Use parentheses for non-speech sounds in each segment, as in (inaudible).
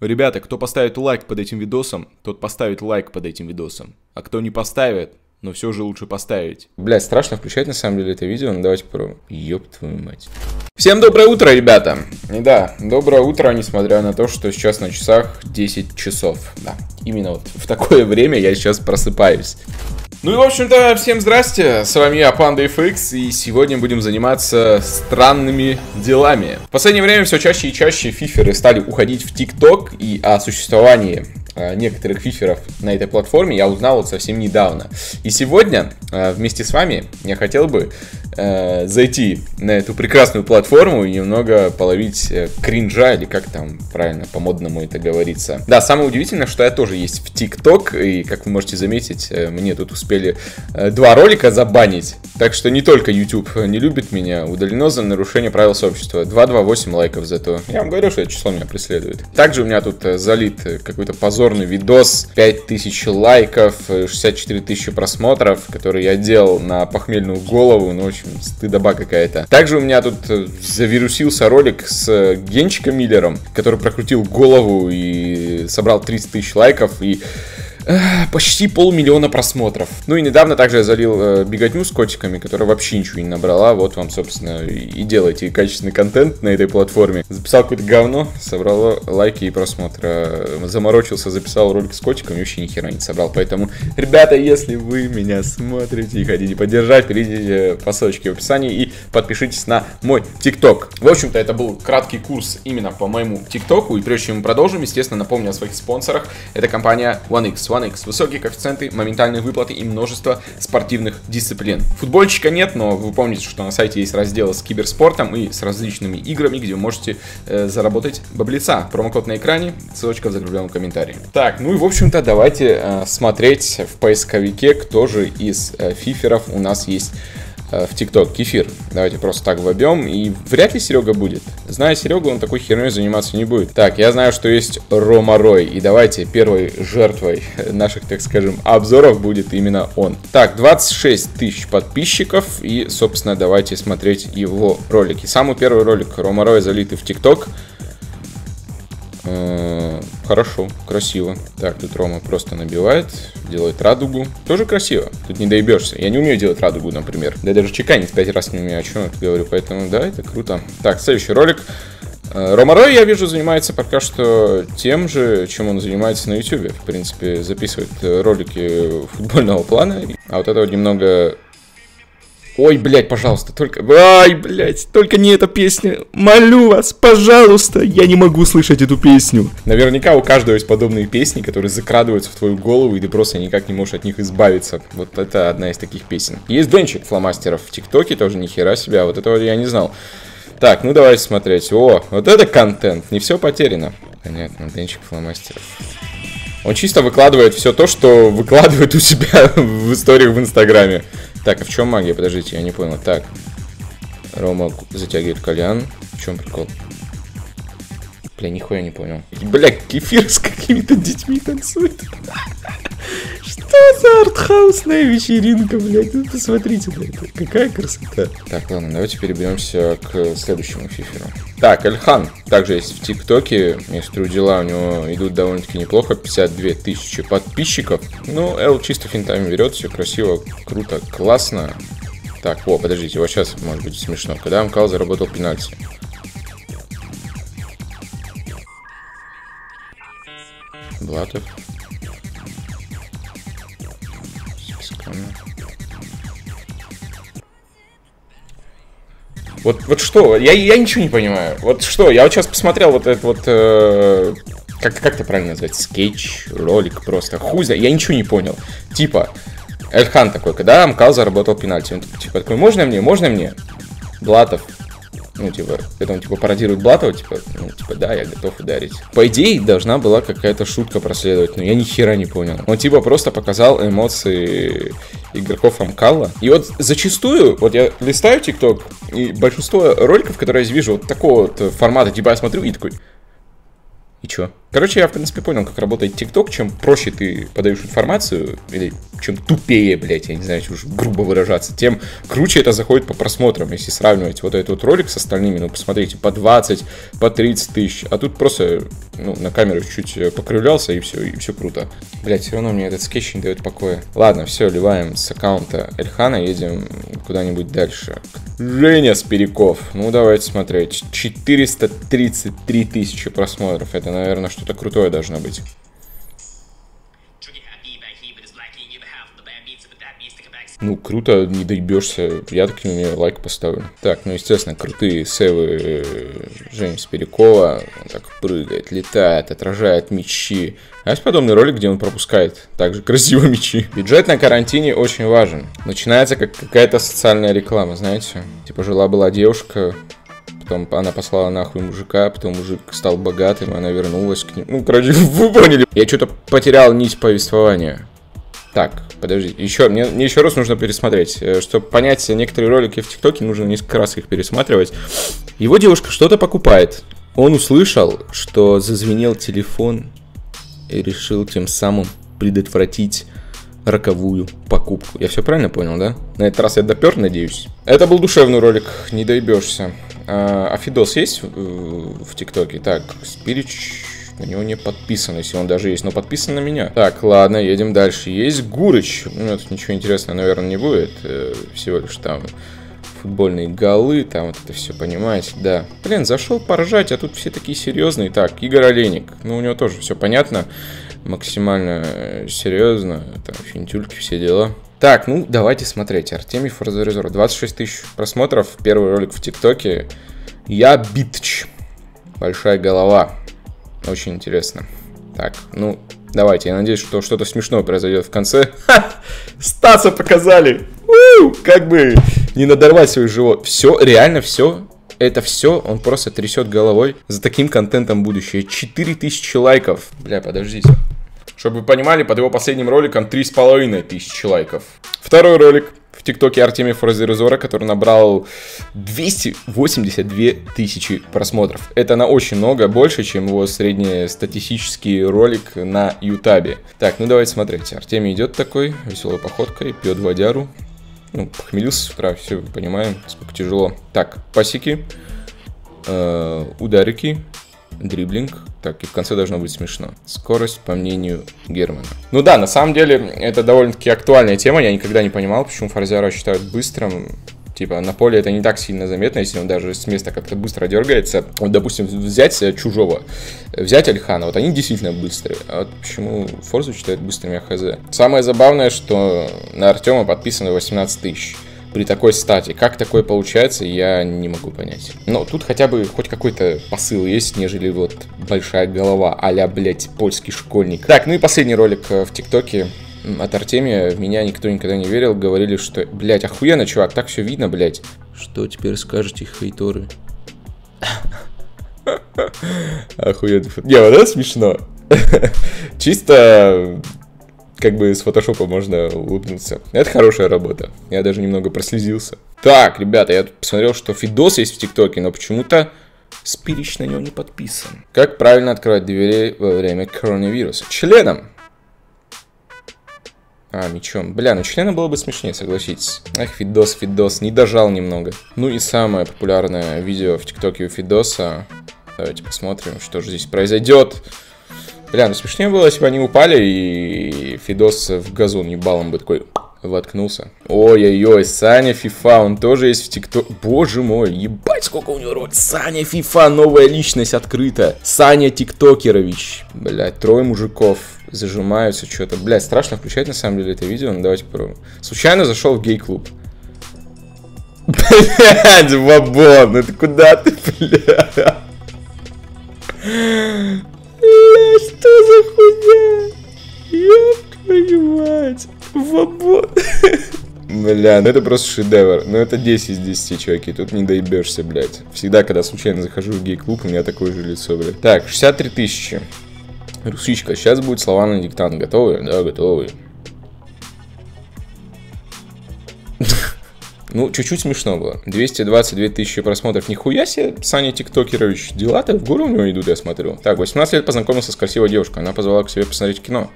Ребята, кто поставит лайк под этим видосом, тот поставит лайк под этим видосом. А кто не поставит, но все же лучше поставить. Блять, страшно включать на самом деле это видео, но давайте попробуем. Ёб твою мать. Всем доброе утро, ребята! Да, доброе утро, несмотря на то, что сейчас на часах 10 часов. Да, именно вот в такое время я сейчас просыпаюсь. Ну и, в общем-то, всем здрасте, с вами я, Панда FX, и сегодня будем заниматься странными делами. В последнее время все чаще и чаще фиферы стали уходить в ТикТок, и о существовании некоторых фиферов на этой платформе я узнал вот совсем недавно. И сегодня э, вместе с вами я хотел бы э, зайти на эту прекрасную платформу и немного половить кринжа, или как там правильно по-модному это говорится. Да, самое удивительное, что я тоже есть в ТикТок, и как вы можете заметить, мне тут успели два ролика забанить. Так что не только YouTube не любит меня, удалено за нарушение правил сообщества. 228 лайков зато. Я вам говорю, что это число меня преследует. Также у меня тут залит какой-то позор обзорный видос, 5000 лайков, 64 тысячи просмотров, который я делал на похмельную голову, ну, в общем, стыдоба какая-то. Также у меня тут э, завирусился ролик с Генчиком Миллером, который прокрутил голову и собрал 30 тысяч лайков, и почти полмиллиона просмотров. Ну и недавно также я залил э, беготню с котиками, которая вообще ничего не набрала. Вот вам, собственно, и делайте качественный контент на этой платформе. Записал какое-то говно, собрало лайки и просмотра. Заморочился, записал ролик с котиками и вообще ни хера не собрал. Поэтому, ребята, если вы меня смотрите и хотите поддержать, перейдите по ссылочке в описании и подпишитесь на мой ТикТок. В общем-то, это был краткий курс именно по моему ТикТоку. И прежде чем мы продолжим, естественно, напомню о своих спонсорах. Это компания OneX. One высокие коэффициенты, моментальные выплаты и множество спортивных дисциплин. Футбольчика нет, но вы помните, что на сайте есть разделы с киберспортом и с различными играми, где вы можете э, заработать баблица. Промокод на экране, ссылочка в закрепленном комментарии. Так, ну и в общем-то давайте э, смотреть в поисковике, кто же из э, фиферов у нас есть в ТикТок кефир. Давайте просто так вобьем. И вряд ли Серега будет. Зная Серегу, он такой херней заниматься не будет. Так, я знаю, что есть Рома Рой. И давайте первой жертвой наших, так скажем, обзоров будет именно он. Так, 26 тысяч подписчиков. И, собственно, давайте смотреть его ролики. Самый первый ролик Рома Рой залитый в ТикТок. Э, хорошо, красиво. Так, тут Рома просто набивает, делает радугу. Тоже красиво. Тут не доебешься. Я не умею делать радугу, например. Да я даже чеканить пять раз не умею, о чем я говорю. Поэтому, да, это круто. Так, следующий ролик. Э, Рома Рой, я вижу, занимается пока что тем же, чем он занимается на YouTube. В принципе, записывает ролики футбольного плана. А вот это вот немного Ой, блядь, пожалуйста, только... Ай, блядь, только не эта песня. Молю вас, пожалуйста, я не могу слышать эту песню. Наверняка у каждого есть подобные песни, которые закрадываются в твою голову, и ты просто никак не можешь от них избавиться. Вот это одна из таких песен. Есть денчик фломастеров в ТикТоке, тоже нихера себя, вот этого я не знал. Так, ну давайте смотреть. О, вот это контент, не все потеряно. Понятно, денчик фломастеров. Он чисто выкладывает все то, что выкладывает у себя (laughs) в историях в Инстаграме. Так, а в чем магия? Подождите, я не понял. Так. Рома затягивает кальян. В чем прикол? Бля, нихуя не понял. Бля, кефир с какими-то детьми танцует. (laughs) За артхаусная вечеринка, блядь? Ну, посмотрите, блядь, какая красота. Так, ладно, давайте переберемся к следующему фиферу. Так, Эльхан также есть в ТикТоке. Смотрю, дела у него идут довольно-таки неплохо. 52 тысячи подписчиков. Ну, Эл чисто финтами берет, все красиво, круто, классно. Так, о, подождите, вот сейчас может быть смешно. Когда Амкал заработал пенальти? Блатов. Вот, вот что? Я, я ничего не понимаю. Вот что? Я вот сейчас посмотрел вот этот вот... Э, как, как это правильно назвать? Скетч, ролик просто. Хуй Я ничего не понял. Типа, Эльхан такой, когда Амкал заработал пенальти. Он типа такой, можно мне? Можно мне? Блатов, ну, типа, это он, типа, пародирует Блатова, типа, ну, типа, да, я готов ударить. По идее, должна была какая-то шутка проследовать, но я ни хера не понял. Он, типа, просто показал эмоции игроков Амкала. И вот зачастую, вот я листаю ТикТок, и большинство роликов, которые я вижу, вот такого вот формата, типа, я смотрю и такой, и чё? Короче, я, в принципе, понял, как работает ТикТок. Чем проще ты подаешь информацию, или чем тупее, блядь, я не знаю, уж грубо выражаться, тем круче это заходит по просмотрам. Если сравнивать вот этот вот ролик с остальными, ну, посмотрите, по 20, по 30 тысяч. А тут просто, ну, на камеру чуть покривлялся, и все, и все круто. Блядь, все равно мне этот скетч не дает покоя. Ладно, все, ливаем с аккаунта Эльхана, едем куда-нибудь дальше. Женя Спиряков. Ну, давайте смотреть. 433 тысячи просмотров. Это, наверное, что-то крутое должно быть. Ну, круто, не доебешься. Я так не лайк поставлю. Так, ну, естественно, крутые сейвы э, Жени Спирякова. Он так прыгает, летает, отражает мячи. А есть подобный ролик, где он пропускает также красиво мячи. Бюджет на карантине очень важен. Начинается как какая-то социальная реклама, знаете. Типа жила-была девушка, потом она послала нахуй мужика, потом мужик стал богатым, она вернулась к ним. Ну, короче, (laughs) вы поняли. Я что-то потерял нить повествования. Так, подожди, еще, мне, мне еще раз нужно пересмотреть. Э, чтобы понять некоторые ролики в ТикТоке, нужно несколько раз их пересматривать. Его девушка что-то покупает. Он услышал, что зазвенел телефон и решил тем самым предотвратить роковую покупку. Я все правильно понял, да? На этот раз я допер, надеюсь. Это был душевный ролик, не доебешься. А, Фидос есть в, в ТикТоке? Так, Спирич на него не подписан, если он даже есть, но подписан на меня. Так, ладно, едем дальше. Есть Гурыч. Ну, тут ничего интересного, наверное, не будет. Э, всего лишь там футбольные голы, там вот это все, понимаете, да. Блин, зашел поржать, а тут все такие серьезные. Так, Игорь Олейник, ну у него тоже все понятно, максимально э, серьезно, там финтюльки, все дела. Так, ну давайте смотреть, Артемий Форзаризор, 26 тысяч просмотров, первый ролик в ТикТоке. Я Битч, большая голова, очень интересно. Так, ну, давайте. Я надеюсь, что что-то смешное произойдет в конце. (laughs) Ха! Стаса показали! У, как бы не надорвать свой живот. Все, реально все. Это все, он просто трясет головой. За таким контентом будущее. 4000 лайков. Бля, подождите. Чтобы вы понимали, под его последним роликом 3,5 тысячи лайков. Второй ролик в ТикТоке Артемия Фразерозора, который набрал 282 тысячи просмотров. Это на очень много, больше, чем его среднестатистический ролик на Ютабе. Так, ну давайте смотреть. Артемий идет такой, веселой походкой, пьет водяру. Ну, похмелился с утра, все понимаем, сколько тяжело. Так, пасики, э, ударики, дриблинг. Так, и в конце должно быть смешно. Скорость, по мнению Германа. Ну да, на самом деле, это довольно-таки актуальная тема. Я никогда не понимал, почему Фарзиара считают быстрым. Типа, на поле это не так сильно заметно, если он даже с места как-то быстро дергается. Вот, допустим, взять чужого, взять Альхана, вот они действительно быстрые. А вот почему Форзу считают быстрыми АХЗ? Самое забавное, что на Артема подписано 18 тысяч при такой стати. Как такое получается, я не могу понять. Но тут хотя бы хоть какой-то посыл есть, нежели вот большая голова а-ля, блядь, польский школьник. Так, ну и последний ролик э, в ТикТоке от Артемия. В меня никто никогда не верил. Говорили, что, блядь, охуенно, чувак, так все видно, блядь. Что теперь скажете, хейторы? (laughs) Охуенно. Не, вот это смешно. (laughs) Чисто как бы с фотошопа можно улыбнуться. Это хорошая работа. Я даже немного прослезился. Так, ребята, я тут посмотрел, что Фидос есть в ТикТоке, но почему-то Спирич на него не подписан. Как правильно открывать двери во время коронавируса? Членом. А, мечом. Бля, ну членом было бы смешнее, согласитесь. Ах, Фидос, Фидос, не дожал немного. Ну и самое популярное видео в ТикТоке у Фидоса. Давайте посмотрим, что же здесь произойдет. Бля, ну смешнее было, если бы они упали, и Фидос в газон ебалом бы такой воткнулся. Ой-ой-ой, Саня Фифа, он тоже есть в ТикТок. Боже мой, ебать, сколько у него роль. Саня Фифа, новая личность открыта. Саня Тиктокерович. Блядь, трое мужиков зажимаются что-то. Блядь, страшно включать на самом деле это видео, ну давайте попробуем. Случайно зашел в гей-клуб. (laughs) Блядь, бабон, ну ты куда ты, (laughs) блядь? Хуйня? Ёб твою мать. Вабон. (laughs) Бля, ну это просто шедевр. Ну это 10 из 10, чуваки. Тут не доебешься, блядь. Всегда, когда случайно захожу в гей-клуб, у меня такое же лицо, блядь. Так, 63 тысячи. Русичка, сейчас будет слова на диктант. Готовы? Да, готовы. Ну, чуть-чуть смешно было. 222 тысячи просмотров. Нихуя себе, Саня Тиктокерович. Дела-то в гору у него идут, я смотрю. Так, 18 лет познакомился с красивой девушкой. Она позвала к себе посмотреть кино.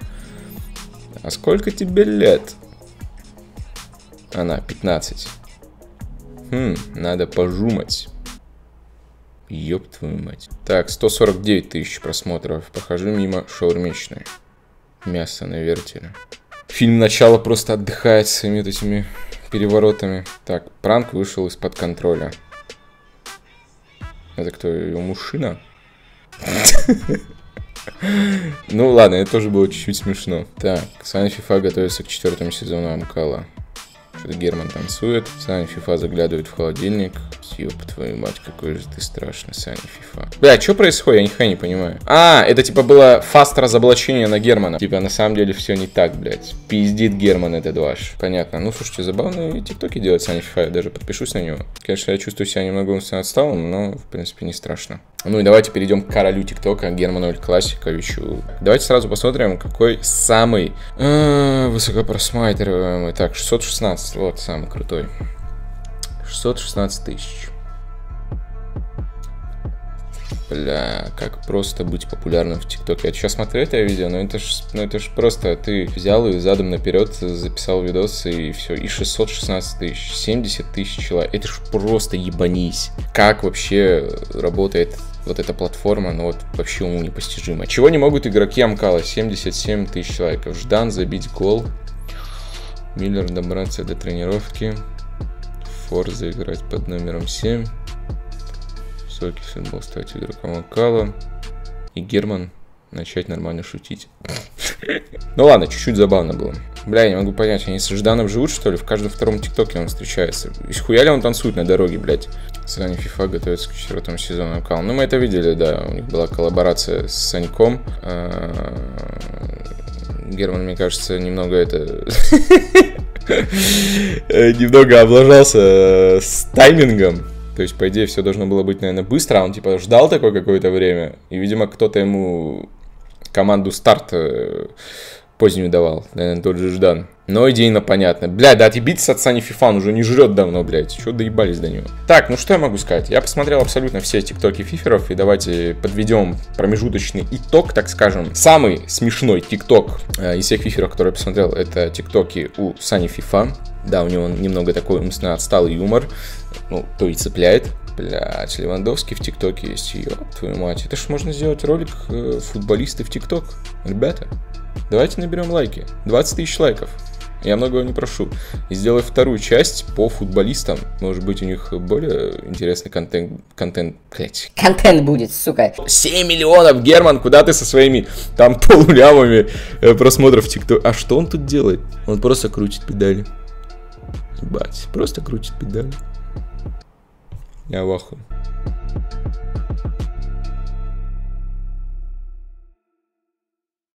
А сколько тебе лет? Она 15. Хм, надо пожумать. Ёб твою мать. Так, 149 тысяч просмотров. Прохожу мимо шаурмичной. Мясо на вертеле. Фильм «Начало» просто отдыхает своими этими переворотами. Так, пранк вышел из-под контроля. Это кто, его мужчина? (laughs) Ну ладно, это тоже было чуть-чуть смешно. Так, Саня Фифа готовится к четвертому сезону Амкала. Герман танцует. Саня Фифа заглядывает в холодильник. Ёб твою мать, какой же ты страшный, Саня Фифа. Бля, что происходит? Я нихуя не понимаю. А, это типа было фаст разоблачение на Германа. Типа на самом деле все не так, блядь. Пиздит Герман этот ваш. Понятно. Ну, слушайте, забавные тиктоки делает Саня Фифа. Я даже подпишусь на него. Конечно, я чувствую себя немного отсталым, но, в принципе, не страшно. Ну и давайте перейдем к королю ТикТока, Герману Эль Классиковичу. Давайте сразу посмотрим, какой самый э, высокопросматриваемый. Так, 616, вот самый крутой. 616 тысяч. Бля, как просто быть популярным в ТикТоке. Я сейчас смотрю это видео, но это ж, ну это ж просто ты взял и задом наперед записал видос и все, и 616 тысяч, 70 тысяч человек. Это ж просто ебанись. Как вообще работает вот эта платформа, ну вот вообще уму непостижимо. Чего не могут игроки Амкала? 77 тысяч человек. Ждан забить гол. Миллер добраться до тренировки. Форза играть под номером 7. Высокий футбол стать игроком Акала. И Герман начать нормально шутить. (laughs) Ну ладно, чуть-чуть забавно было. Бля, я не могу понять, они с Жданом живут, что ли? В каждом втором тиктоке он встречается. И хуя ли он танцует на дороге, блядь? Саня FIFA готовится к четвертому сезону Акал. Ну, мы это видели, да. У них была коллаборация с Саньком. А, Герман, мне кажется, немного это... (laughs) Немного облажался с таймингом. То есть, по идее, все должно было быть, наверное, быстро, а он, типа, ждал такое какое-то время, и, видимо, кто-то ему команду старт э, позднюю давал, наверное, тот же Ждан. Но идейно понятно. Бля, да отъебитесь от Сани Фифан, уже не жрет давно, блядь. Чего доебались до него? Так, ну что я могу сказать? Я посмотрел абсолютно все тиктоки фиферов, и давайте подведем промежуточный итог, так скажем. Самый смешной тикток э, из всех фиферов, которые я посмотрел, это тиктоки у Сани Фифа. Да, у него немного такой умственно отсталый юмор. Ну, то и цепляет. Блять, Левандовский в ТикТоке есть. Ёб твою мать. Это ж можно сделать ролик э, футболисты в ТикТок. Ребята, давайте наберем лайки. 20 тысяч лайков. Я многого не прошу. И сделай вторую часть по футболистам. Может быть, у них более интересный контент. Контент, блять. Контент будет, сука. 7 миллионов, Герман, куда ты со своими там полулямами э, просмотров ТикТок? А что он тут делает? Он просто крутит педали. Ебать, просто крутит педали. Я в ахуе.